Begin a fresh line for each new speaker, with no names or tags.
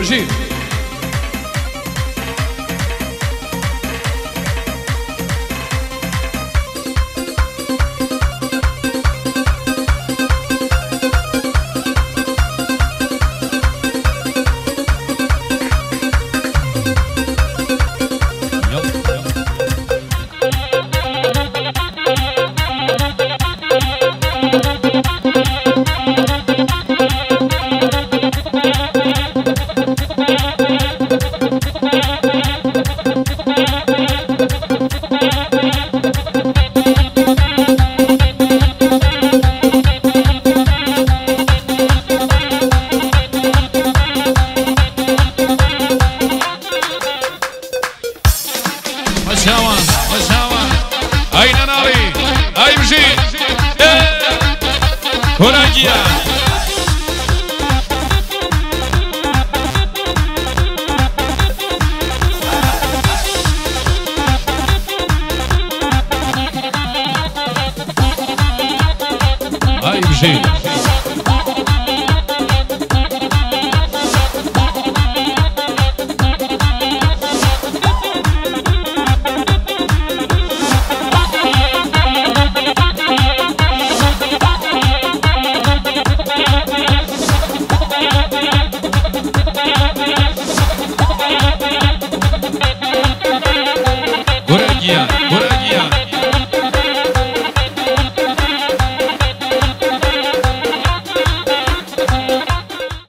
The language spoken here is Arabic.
جيب مشاوة مشاوة أين ناري؟ أي بجي إيه. هناجيا